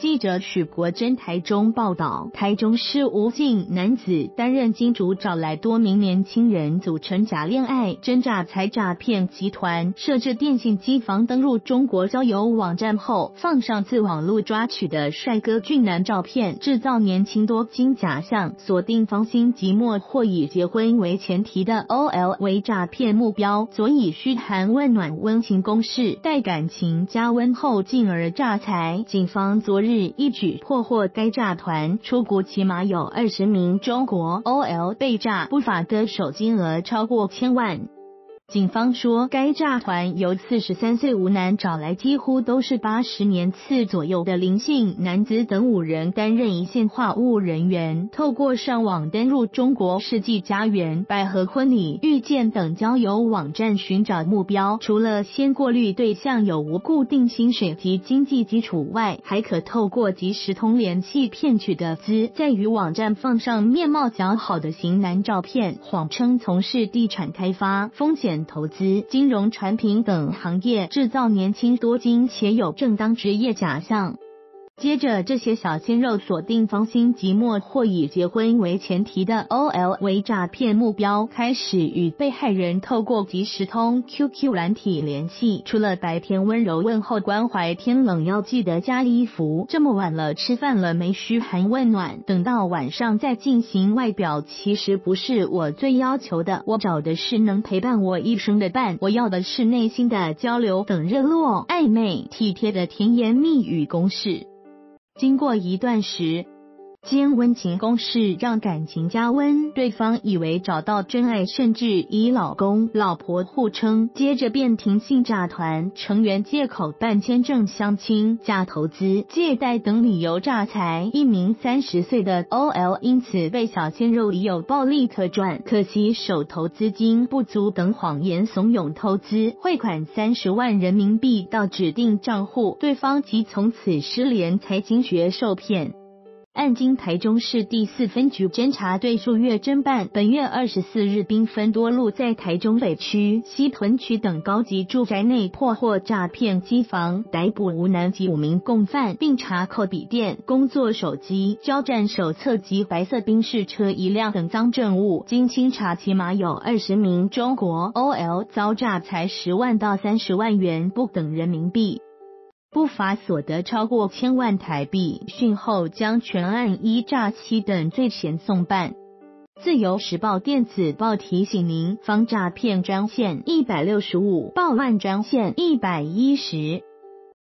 记者许国珍台中报道，台中市吴姓男子担任金主，找来多名年轻人组成假恋爱真诈财诈骗集团，设置电信机房，登入中国交友网站后，放上自网络抓取的帅哥俊男照片，制造年轻多金假象，锁定芳心寂寞或以结婚为前提的 OL 为诈骗目标，所以嘘寒问暖、温情攻势，待感情加温后进而诈财。警方昨日。日一举破获该诈团，出国起码有二十名中国 OL 被诈，不法的手金额超过千万。警方说，该诈团由四十三岁吴男找来，几乎都是八十年次左右的林姓男子等五人担任一线话务人员，透过上网登入中国世纪家园、百合婚礼、遇见等交友网站寻找目标。除了先过滤对象有无固定薪水及经济基础外，还可透过即时通联系骗取的资，在于网站放上面貌较好的型男照片，谎称从事地产开发、风险。投资、金融产品等行业，制造年轻多金且有正当职业假象。接着，这些小鲜肉锁定芳心寂寞或以结婚为前提的 OL 为诈骗目标，开始与被害人透过即时通 QQ 软体联系。除了白天温柔问候关怀，天冷要记得加衣服。这么晚了，吃饭了没？嘘寒问暖，等到晚上再进行。外表其实不是我最要求的，我找的是能陪伴我一生的伴。我要的是内心的交流等热络、暧昧、体贴的甜言蜜语攻势。经过一段时。间温情攻势让感情加温，对方以为找到真爱，甚至以老公、老婆互称。接着便停信诈团成员借口办签证、相亲、假投资、借贷等理由诈财。一名三十岁的 OL 因此被小鲜肉已有暴利可赚，可惜手头资金不足等谎言怂恿投资，汇款三十万人民币到指定账户，对方即从此失联，才惊觉受骗。案经台中市第四分局侦查队数月侦办，本月二十四日，兵分多路，在台中北区、西屯区等高级住宅内破获诈骗机房，逮捕吴男及五名共犯，并查扣笔电、工作手机、交战手册及白色宾士车一辆等赃证物。经清查，起码有二十名中国 OL 遭诈财十万到三十万元不等人民币。不法所得超过千万台币，讯后将全案依诈欺等罪嫌送办。自由时报电子报提醒您：防诈骗专线一百六十五，报案专线一百一十。